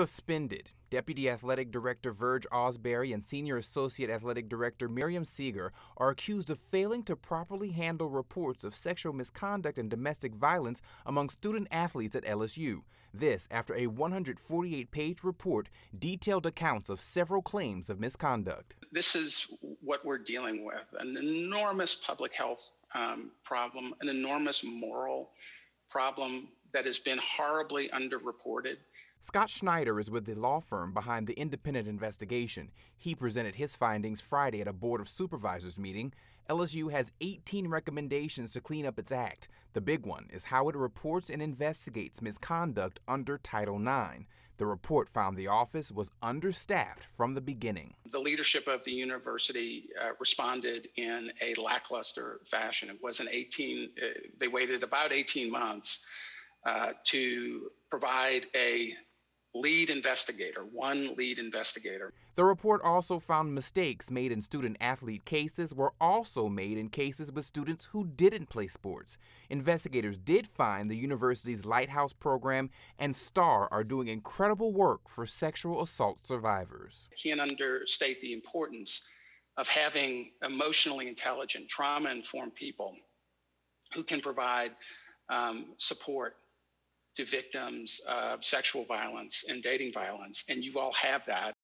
Suspended. Deputy Athletic Director Verge Ausberry and Senior Associate Athletic Director Miriam Segar are accused of failing to properly handle reports of sexual misconduct and domestic violence among student athletes at LSU. This after a 148 page report detailed accounts of several claims of misconduct. This is what we're dealing with an enormous public health um, problem, an enormous moral problem that has been horribly underreported. Scott Schneider is with the law firm behind the independent investigation. He presented his findings Friday at a Board of Supervisors meeting. LSU has 18 recommendations to clean up its act. The big one is how it reports and investigates misconduct under Title IX. The report found the office was understaffed from the beginning. The leadership of the university uh, responded in a lackluster fashion. It was an 18, uh, they waited about 18 months uh, to provide a lead investigator, one lead investigator. The report also found mistakes made in student athlete cases were also made in cases with students who didn't play sports. Investigators did find the university's Lighthouse program and STAR are doing incredible work for sexual assault survivors. Can't understate the importance of having emotionally intelligent, trauma informed people who can provide um, support to victims of sexual violence and dating violence. And you all have that